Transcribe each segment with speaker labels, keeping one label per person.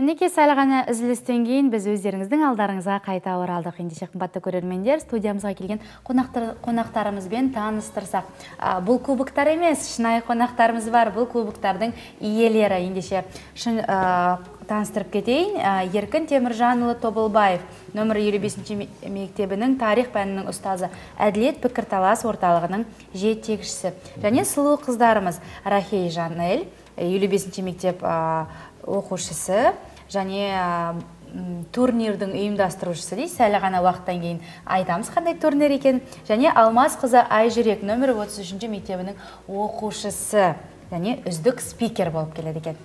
Speaker 1: мінекей сәл ғана үзілістен кейін біз өздеріңіздің алдарыңызға қайта оралдық. Ендеше қымбатты көрермендер студиямызға келген қонақтар, қонақтарымызбен таныстырсақ. Бұл кубоктар емес шынайы қонақтарымыз бар. Бұл кубоктардың иелері. Ендеше шын, таныстырып кетейін. Еркін теміржанұлы тобылбаев нөмір елу бесінші мектебінің тарих пәнінің ұстазы әділет пікірталас орталығының жетекшісі. Және сұлу қыздарымыз рахей жанель елу мектеп оқушысы. Және турнирдің ұйымдастырушысы дейді сәл ғана уақыттан кейін айтамыз қандай турнир екенін және алмас қызы айжүрек нөмір 33 мектебінің оқушысы және үздік спикер болып келеді екен.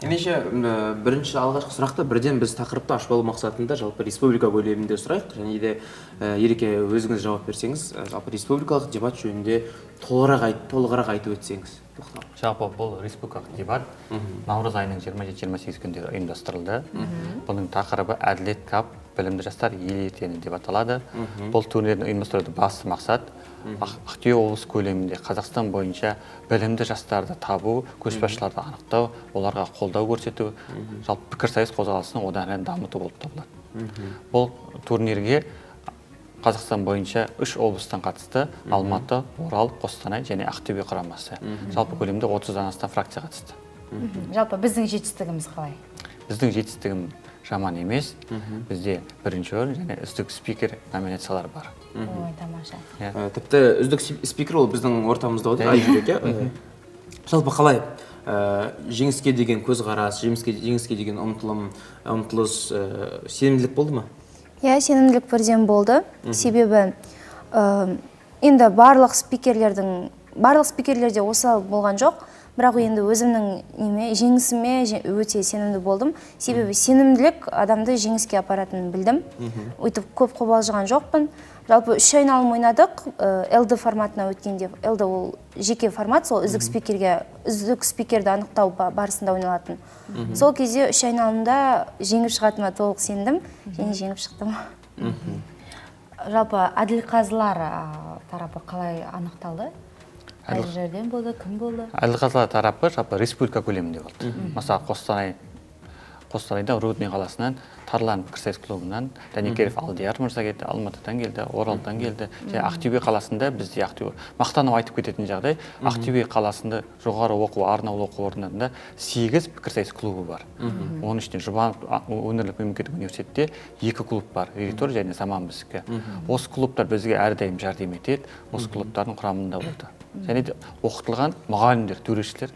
Speaker 2: Ендеше м, бірінші алғашқы сұрақты бірден біз тақырыпты ашып алу мақсатында жалпы республика көлемінде сұрайық. Және де ә, ереке өзіңіз жауап берсеңіз ә, жалпы республикалық дебат жөнінде толығырақ айтып өтсеңіз. Тоқталып.
Speaker 3: жалпы бұл республикалық дебат наурыз айының 27-28 күндері ұйымдастырылды. Бұның тақырыбы әділет кап білімді жастар ел ертеңі деп аталады. Бұл турнирді ұйымдастырудың басты мақсат Ақ- ақтөбе облысы көлемінде қазақстан бойынша білімді жастарды табу көшбасшыларды анықтау оларға қолдау көрсету жалпы пікірсайыс қозғалысын одан әрі дамыту болып табылады. Бұл турнирге қазақстан бойынша үш облыстан қатысты алматы орал қостанай және ақтөбе құрамасы. Жалпы көлемде отыздан астам фракция қатысты.
Speaker 1: Жалпы біздің жетістігіміз қалай?
Speaker 3: Біздің жетістігіміз жаман емес. Бізде бірінші орын және үздік спикер номинациялары бар.
Speaker 1: Ой тамаша.
Speaker 3: Иә.
Speaker 2: Тіпті үздік сп- спикер ол біздің ортамызда отыр айжүрек иә жалпы қалай? Ә, жеңіске деген көзқарас жеңіске жеңіске деген ұмтылым ұмтылыс ә, сенімділік болды ма?
Speaker 4: Иә сенімділік бірден болды. Себебі енді барлық спикерлердің барлық спикерлерде осал болған жоқ. Бірақ енді өзімнің неме жеңісіме же- өте сенімді болдым. Себебі сенімділік адамды жеңіске апаратынын білдім. Өйтіп көп қобалжыған жоқпын. Жалпы үш айналым ойнадық. Лд форматына өткенде лд ол жеке формат сол үздік спикерге үздік спикерді анықтау ба- барысында ойналатын. Сол кезде үш айналымда жеңіп шығатыныма толық сендім. Және жеңіп шықтым.
Speaker 1: Жалпы әділқазылар тарапы қалай анықталды? Қай жерден болды кім болды?
Speaker 3: Әділқазылар тарапы жалпы республика көлемінде болды. Мысалы қостанай қостанайда рудный қаласынан тарлан пікірсайыс клубынан дәнекеров алдияр мырза келді алматыдан келді оралдан келді. Және ақтөбе қаласында бізде ақтөбе мақтанып айтып кететін жағдай ақтөбе қаласында жоғары оқу арнаулы оқу орындарында сегіз пікірсайыс клубы бар. Оның ішінде жұбанов өңірлік мемлекеттік университетте екі клуб бар ритор және заман біздікі осы клубтар бізге әрдайым жәрдем етеді. Осы клубтардың құрамында болды. Және де оқытылған мұғалімдер төрешілер.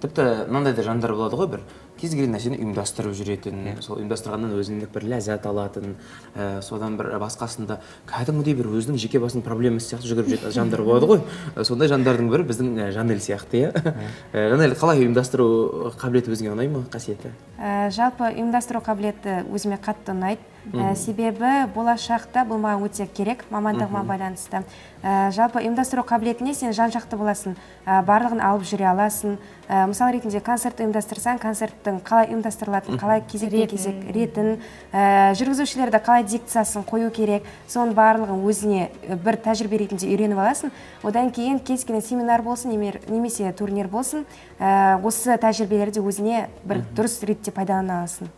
Speaker 2: Тіпті мынандай да жандар болады ғой бір. Кез келген нәрсені ұйымдастырып жүретін сол ұйымдастырғаннан өзіндік бір ләззат алатын ә, содан бір басқасында кәдімгідей бір өзінің жеке басының проблемасы сияқты жүгіріп жүретін жандар болады ғой. Ә, сондай жандардың бірі біздің ә, жанель сияқты иә. Ә, жанель қалай ұйымдастыру қабілеті өзіңе ұнай ма қасиеті?
Speaker 5: Ә, жалпы ұйымдастыру қабілеті өзіме қатты ұнайды. Ә, себебі болашақта бұл маған өте керек мамандығыма байланысты. Ә, жалпы ұйымдастыру қабілетіне сен жан жақты боласың Ә, барлығын алып жүре аласың. Ә, мысал ретінде концерт ұйымдастырсаң концерттің қалай ұйымдастырылатынын қалай кезектен кезек ретін ә, жүргізушілерді қалай дикциясын қою керек соның барлығын өзіне бір тәжірибе ретінде үйреніп аласың. Одан кейін кез келген семинар болсын немесе турнир болсын ә, осы тәжірибелерді өзіне бір дұрыс ретте пайдалана аласың.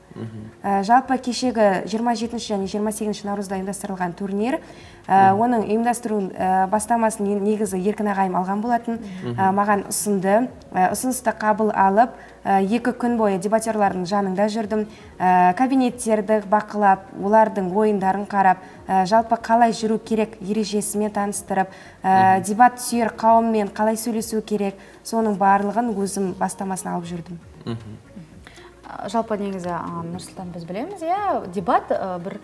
Speaker 5: Ә, жалпы кешегі 27 және 28 наурызда ұйымдастырылған турнир ә, оның ұйымдастыру ә, бастамасын не- негізі еркін ағайым алған болатын. Ә, маған ұсынды. Ұсынысты қабыл алып екі күн бойы дебатерлардың жанында жүрдім. Ә, кабинеттерді бақылап олардың ойындарын қарап ә, жалпы қалай жүру керек ережесімен таныстырып ә, дебат сүйер қауыммен қалай сөйлесу керек соның барлығын өзім бастамасын алып жүрдім.
Speaker 1: Жалпы негізі нұрсұлтан біз білеміз иә дебат а, бір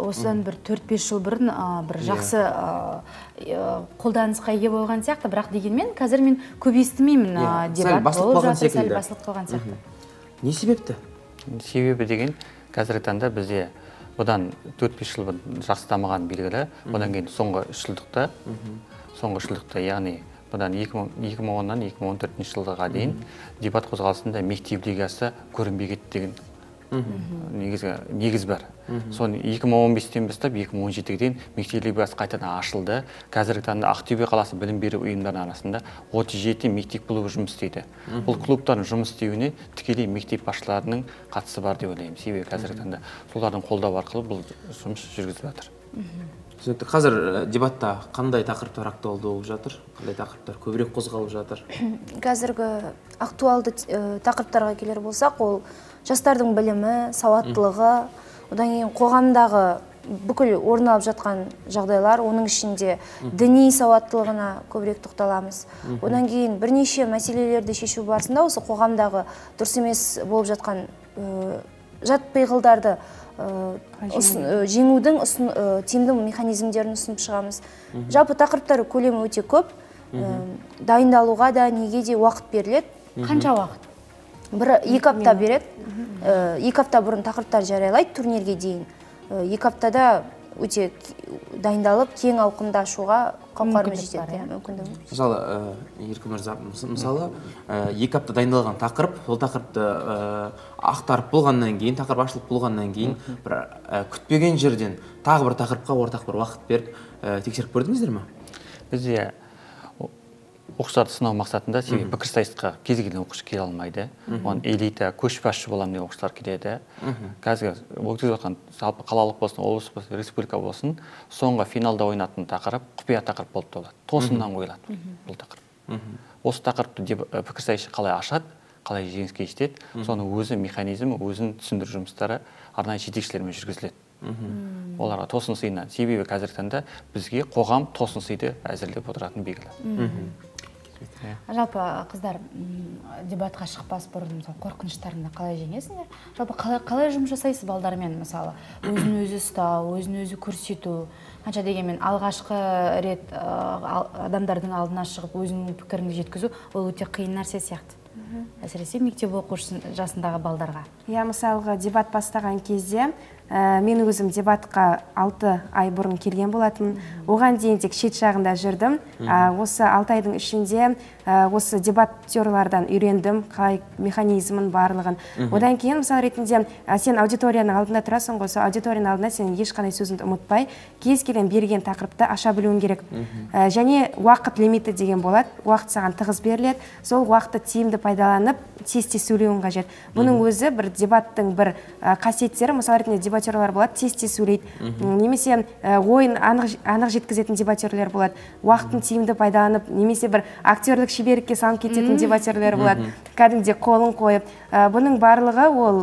Speaker 1: осыдан бір төрт бес жыл бұрын бір жақсы а, е, қолданысқа ие болған сияқты. Бірақ дегенмен қазір мен көп естімеймін
Speaker 2: Иә, сәл
Speaker 1: дебат болып жатыр, сәл басылып қалған сияқты.
Speaker 2: Не себепті?
Speaker 3: Себебі деген қазіргі таңда бізде бұдан төрт бес жыл бұрын жақсы дамыған белгілі. Одан кейін соңғы үш жылдықта соңғы үш жылдықта яғни бұдан 2010-нан 2014 жылға дейін дебат қозғалысында мектеп лигасы көрінбей кетті деген негізгі негіз бар. Соны 2015-тен бастап 2017-ге дейін мектеп лигасы қайтадан ашылды. Қазіргі таңда ақтөбе қаласы білім беру ұйымдарының арасында 37 мектеп клубы жұмыс істейді. Бұл клубтардың жұмыс істеуіне тікелей мектеп басшыларының қатысы бар деп ойлаймын. Себебі қазіргі таңда солардың қолдауы арқылы бұл жұмыс жүргізіліп жатыр.
Speaker 2: Түсінікті. Қазір ә, дебатта қандай тақырыптар актуалды болып жатыр? Қандай тақырыптар көбірек қозғалып жатыр?
Speaker 4: Қазіргі актуалды э, тақырыптарға келер болсақ ол жастардың білімі сауаттылығы одан кейін қоғамдағы бүкіл орын алып жатқан жағдайлар оның ішінде діни сауаттылығына көбірек тоқталамыз. Одан кейін бірнеше мәселелерді шешу барысында осы қоғамдағы дұрыс емес болып жатқан э, жат пиғылдарды э, э, жеңудің ұсын- тиімді механизмдерін ұсынып шығамыз. Жалпы тақырыптар көлемі өте көп. Дайындалуға да неге де уақыт беріледі?
Speaker 1: Қанша уақыт?
Speaker 4: Бір екі апта береді. Екі апта бұрын тақырыптар жариялайды турнирге дейін. Екі аптада өте дайындалып кең ауқымда ашуға қауқарымыз жетеді
Speaker 1: иә?
Speaker 4: иә. мүмкіндік
Speaker 2: мысалы ә, еркін мырза мыс- мысалы ә, екі апта дайындалған тақырып сол тақырыпты ә, ақтарып болғаннан кейін тақырып ашылып болғаннан кейін бір күтпеген жерден тағы бір тақырыпқа ортақ бір уақыт беріп тексеріп көрдіңіздер ме?
Speaker 3: Бізде о- оқушыларды сынау мақсатында себебі пікірсайысқа кез келген оқушы келе алмайды. Оған элита көшбасшы боламын деген оқушылар келеді. Қазір өткізіп жатқан жалпы қалалық болсын облыс болсын республика болсын соңғы финалда ойнайтын тақырып құпия тақырып болып табылады. Тосыннан қойылады бұл тақырып. Осы тақырыпты пікірсайысшы қалай ашады қалай жеңіске жетеді соның өзі механизмі өзін түсіндіру жұмыстары арнайы жетекшілермен жүргізіледі. Оларға тосын сыйына себебі қазіргі таңда бізге қоғам тосын сыйды әзірлеп отыратыны белгілі.
Speaker 1: Жалпы қыздар дебатқа шықпас бұрын мысалы қорқыныштарыңды қалай жеңесіңдер? Жалпы қалай, қалай жұмыс жасайсыз балдармен мысалы? Өзін өзі ұстау өзін өзі көрсету. Қанша дегенмен алғашқы рет ә, адамдардың алдына шығып өзіңнің пікіріңді жеткізу ол өте қиын нәрсе сияқты. Әсіресе мектеп оқушысы жасындағы балдарға.
Speaker 5: Иә мысалға дебат бастаған кезде ә, мен өзім дебатқа алты ай бұрын келген болатынмын. Оған дейін тек шет жағында жүрдім. Ә, осы алты айдың ішінде ә, осы дебаттерлардан үйрендім қалай механизмін барлығын. Одан кейін мысал ретінде ә, сен аудиторияның алдында тұрасың ғой сол аудиторияның алдында сен ешқандай сөзіңді ұмытпай кез келген берген тақырыпты аша білуің керек. Ә, және уақыт лимиті деген болады. Уақыт саған тығыз беріледі. Сол уақытты тиімді пайдаланып тез тез сөйлеуің қажет. Бұның өзі бір дебаттың бір қасиеттері мысалы ретінде дебатерлар болады тез тез сөйлейді немесе ә, ойын анық, жеткізетін дебатерлер болады. Уақытын тиімді пайдаланып немесе бір актерлік шеберлікке салынып кететін дебатерлер болады. Кәдімгідей қолын қойып Ә, бұның барлығы ол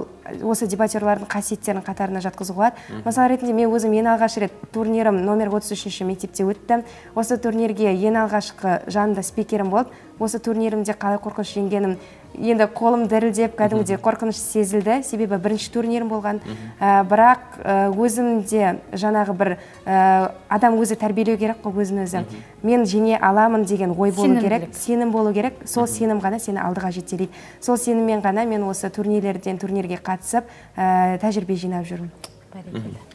Speaker 5: осы дебатерлардың қасиеттерінің қатарына жатқызуға болады. Мысалы ретінде мен өзім ең алғаш рет турнирім номер 33 мектепте өтті. Осы турнирге ең алғашқы жанында спикерім болды. Осы турнирімде қалай қорқыныш жеңгенім енді қолым дірілдеп кәдімгідей қорқыныш сезілді. Себебі бірінші турнирім болған. Ә, бірақ ә, өзімде жаңағы бір ә, адам өзі тәрбиелеу керек қой өзін өзі. Мен жеңе аламын деген ой болу керек сенім болу керек. Сол сенім ғана сені алдыға жетелейді. Сол сеніммен ғана мен осы турнирлерден турнирге қатысып ә, тәжірибе жинап жүрмін.
Speaker 1: Бәрекелді.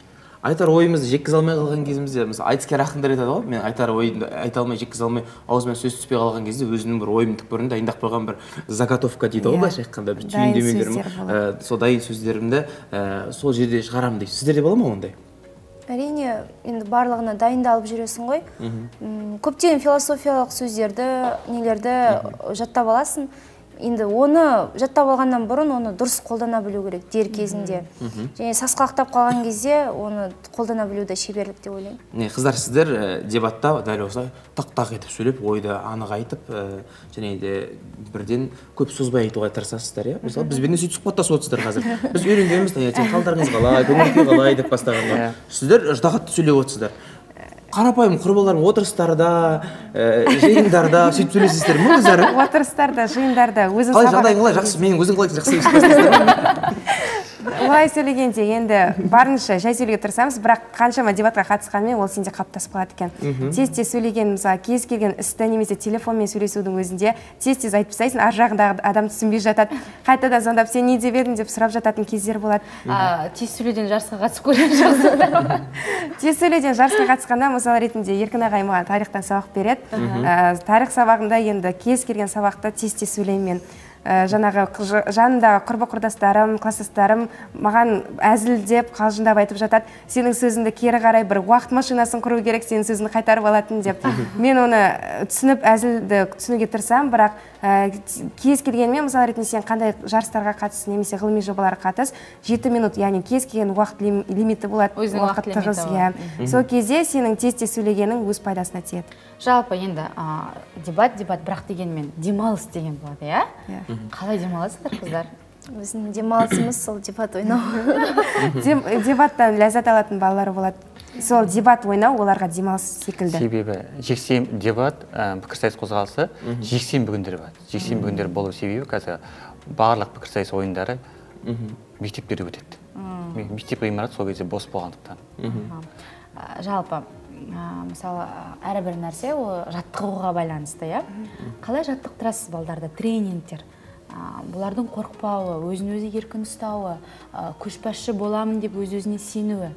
Speaker 2: Айтар ойымызды жеткізе алмай қалған кезімізде мысалы айтыскер ақындар айтады ғой. Мен айтар ойымды айта алмай жеткізе алмай аузыма сөз түспей қалған кезде өзімнің бір ойымның түкпірін дайындап қойған бір заготовка дейді ғой
Speaker 5: Иә.
Speaker 2: былайша айтқанда бір түйіндемелерім. ә, сол дайын сөздерімді ә, сол жерде шығарамын дейсіз сіздерде бола ма ондай?
Speaker 4: Әрине енді барлығына дайындалып жүресің ғой. Көптеген философиялық сөздерді нелерді жаттап аласың. Енді оны жаттап алғаннан бұрын оны дұрыс қолдана білу керек дер кезінде. Және сасқалақтап қалған кезде оны қолдана білу де шеберлік деп ойлаймын.
Speaker 2: Не қыздар сіздер ә, дебатта дәл осылай тақ тақ етіп сөйлеп ойды анық айтып ә, және де бірден көп созбай айтуға тырысасыздар иә? Мысалы бізбен де сөйтіп сұхбаттасып отырсыздар қазір. Біз үйренгенбіз таңертең қалдарыңыз қалай көңіл күй қалай деп бастағанға. Сіздер ыждағатты сөйлеп отырсыздар. Қарапайым құрбыларым отырыстарда ә, жиындарда сөйтіп сөйлесесіздер ме өзара?
Speaker 5: Отырыстарда жиындарда өзің
Speaker 2: қалай жағдайың қалай? жақсы менің өзің қалай жақсы
Speaker 5: олай сөйлегенде енді барынша жай сөйлеуге тырысамыз бірақ қаншама дебатқа қатысқанмен ол сенде қалыптасып қалады екен. Тез тез сөйлеген мысалы кез келген істі немесе телефонмен сөйлесудің өзінде тез тез айтып тастайсың ар жағындағы адам түсінбей жатады. Қайтадан звондап сен не деп едің деп сұрап жататын кездер болады.
Speaker 1: А, тез сөйлеуден жарысқа қатысып көрген жоқсыз
Speaker 5: тез сөйлеуден жарысқа қатысқанда мысалы ретінде еркін ағай маған тарихтан сабақ береді. Ә, тарих сабағында енді кез келген сабақта тез тез сөйлеймін мен. Жаңағы қы- жанымдағы құрбы құрдастарым класстастарым маған әзілдеп қалжыңдап айтып жатады. Сенің сөзіңді кері қарай бір уақыт машинасын құру керек сенің сөзіңді қайтарып алатын деп. Мен оны ә, түсініп әзілді түсінуге тырысамын бірақ ә, кез келгенмен мысалы ретінде сен қандай жарыстарға қатыс немесе ғылыми жобаларға қатыс жеті минут яғни кез келген уақыт лим- лимиті болады
Speaker 1: Өзінің уақыт лимиті
Speaker 5: тығыз иә. Сол кезде сенің тез тез сөйлегенің өз пайдасына тиеді.
Speaker 1: Жалпы енді а, дебат дебат бірақ дегенмен демалыс деген болады иә?
Speaker 5: Иә.
Speaker 1: Қалай демаласыздар қыздар?
Speaker 4: Біздің демалысымыз сол дебат ойнау.
Speaker 5: Дебаттан ләззат алатын балалар болады. Сол дебат ойнау оларға демалыс секілді.
Speaker 3: Себебі жексен дебат ә, пікірсайыс қозғалысы жексенбі күндері болады. Жексенбі күндері болу себебі қазір барлық пікірсайыс ойындары мектептерде өтеді. Ме- мектеп ғимараты сол кезде бос болғандықтан.
Speaker 1: Жалпы мысалы әрбір нәрсе ол жаттығуға байланысты иә? Қалай жаттықтырасыз балдарды? Тренингтер? Бұлардың қорықпауы өзін өзі еркін ұстауы көшбасшы боламын деп өз өзіне сенуі.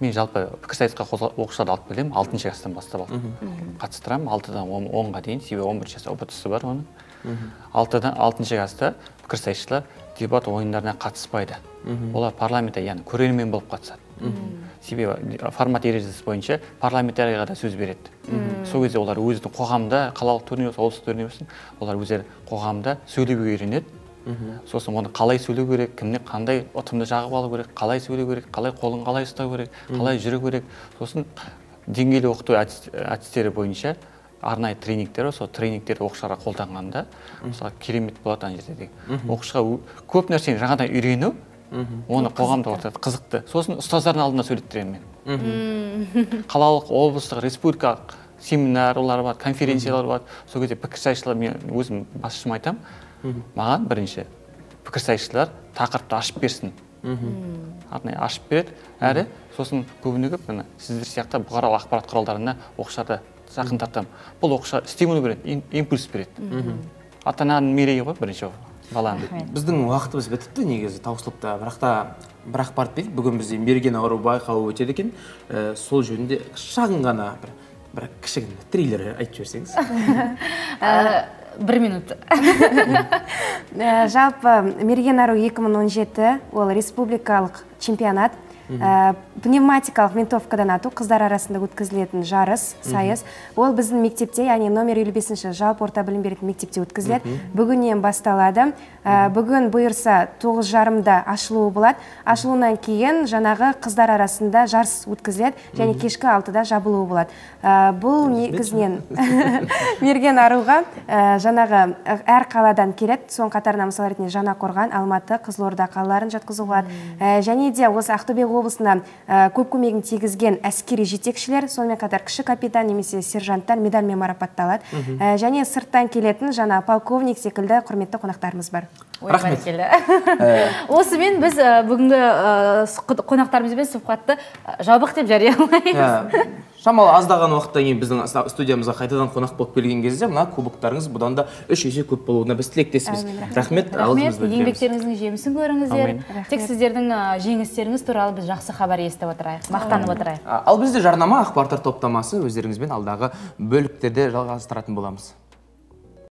Speaker 3: Мен жалпы пікірсайысқа оқушыларды алып келемін. Алтыншы класстан бастап алып қатыстырамын. Алтыдан он- онға дейін себебі он бірінші жаста ұбт сы бар оның. Алтыдан алтыншы класста пікірсайысшылар дебат ойындарына қатыспайды. Олар парламентте яғни көрермен болып қатысады. Себебі формат ережесі бойынша парламентарийға да сөз береді. Сол кезде олар өзінің қоғамда қалалық турнир болсын облыстық турнир болсын олар өздері қоғамда сөйлеуге үйренеді. Сосын оны қалай сөйлеу керек кімне қандай ұтымды жағып алу керек қалай сөйлеу керек қалай қолын қалай ұстау керек қалай жүру керек. Сосын деңгейлі оқыту әдіс- әдістері бойынша арнайы тренингтер бар. Сол тренингтерді оқушыларға қолданғанда мысалы керемет болады ана жерде оқушыға ө- көп нәрсені жаңадан үйрену оны қоғамда ортада қызықты. Сосын ұстаздардың алдында сөйлеттіремін мен. Қалалық облыстық республикалық семинарлар бар конференциялар бар. Сол кезде пікірсайысшылар мен өзім басшыма айтамын. Маған бірінші пікірсайысшылар тақырыпты ашып берсін. Арнайы ашып береді. Әрі сосын көбіне көп мына сіздер сияқты бұқаралық ақпарат құралдарына оқушыларды жақын тартамын. Бұл оқушыға стимул береді им- импульс береді. Ата ананың мерейі ғой бірінші баланың
Speaker 2: біздің уақытымыз бітіпті негізі таусылып та. Бірақ та бір ақпарат берейік бүгін бізде мерген ауру байқауы өтеді екен. Ә, сол жөнінде шағын ғана бір бір кішігірім триллер айтып жіберсеңіз.
Speaker 1: Ә, бір минут.
Speaker 5: Ә, жалпы мерген ару 2017 ол республикалық чемпионат. Ә, пневматикалық винтовкадан ату қыздар арасында өткізілетін жарыс сайыс. Ол біздің мектепте яғни номер елу бесінші жалпы орта білім беретін мектепте өткізіледі. Бүгіннен басталады. Ә, бүгін бұйырса тоғыз жарымда ашылуы болады. Ашылуынан кейін жаңағы қыздар арасында жарыс өткізіледі және кешкі алтыда жабылуы болады. Ә, бұл негізінен мерген аруға ә, жаңағы әр қаладан келеді. Соның қатарына мысалы ретінде жаңақорған алматы қызылорда қалаларын жатқызуға болады. Және де осы ақтөбе облысына ә, көп көмегін тигізген әскери жетекшілер сонымен қатар кіші капитан немесе сержанттар медальмен марапатталады. Ә, және сырттан келетін жаңа полковник секілді құрметті қонақтарымыз бар.
Speaker 2: Рахмет.
Speaker 1: бәрекелді. осымен біз бүгінгі қонақтарымызбен сұхбатты жабық деп жариялаймыз.
Speaker 2: Шамалы аздаған уақыттан кейін біздің студиямызға қайтадан қонақ болып келген кезде мына кубоктарыңыз бұдан да үш есе көп болуына біз тілектеспіз. Рахмет.
Speaker 1: Рахмет еңбектеріңіздің жемісін көріңіздер. Тек сіздердің жеңістеріңіз туралы біз жақсы хабар естіп отырайық мақтанып отырайық.
Speaker 2: Ал бізде жарнама ақпараттар топтамасы өздеріңізбен алдағы бөліктерде жалғастыратын боламыз.